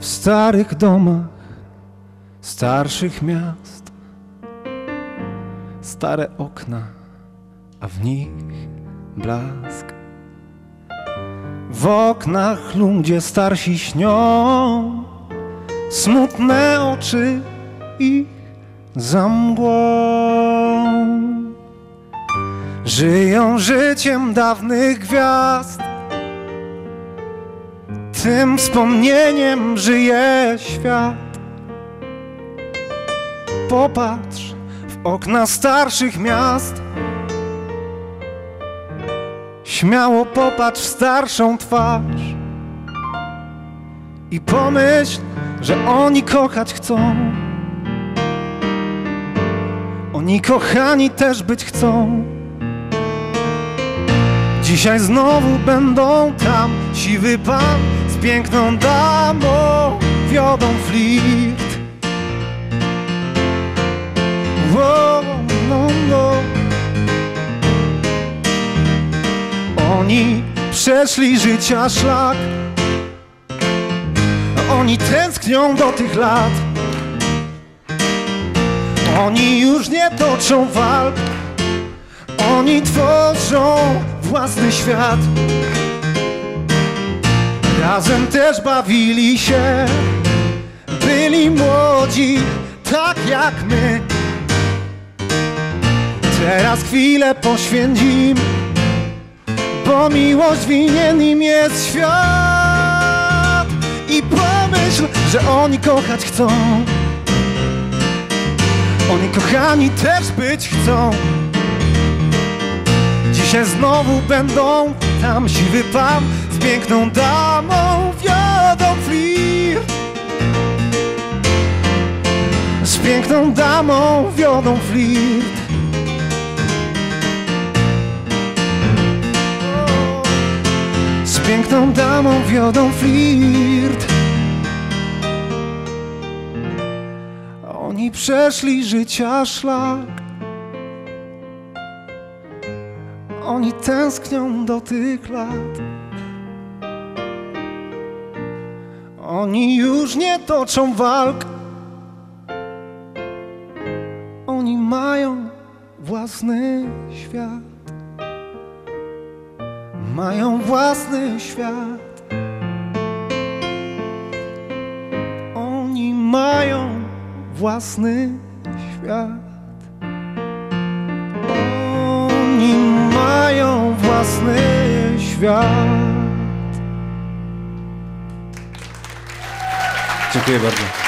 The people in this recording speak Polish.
starych domach starszych miast. Stare okna, a w nich blask. W oknach ludzie starsi śnią, smutne oczy ich za mgłą. Żyją życiem dawnych gwiazd, tym wspomnieniem żyje świat. Popatrz w okna starszych miast. Śmiało popatrz w starszą twarz i pomyśl, że oni kochać chcą. Oni kochani też być chcą. Dzisiaj znowu będą tam siwy pan piękną damą wiodą flirt. Oni przeszli życia szlak. Oni tęsknią do tych lat. Oni już nie toczą walk. Oni tworzą własny świat. Razem też bawili się, byli młodzi, tak jak my. Teraz chwilę poświęć im, bo miłość winien im jest świat. I pomyśl, że oni kochać chcą. Oni kochani też być chcą. Dzisiaj znowu będą tam siwy pan z piękną damą wiodą flirt. Z piękną damą wiodą flirt. Z piękną damą wiodą flirt. Oni przeszli życia szlak. Oni tęsknią do tych lat. Oni już nie toczą walk. Oni mają własny świat. Mają własny świat. Oni mają własny świat. Oni mają własny świat. Dziękuję bardzo.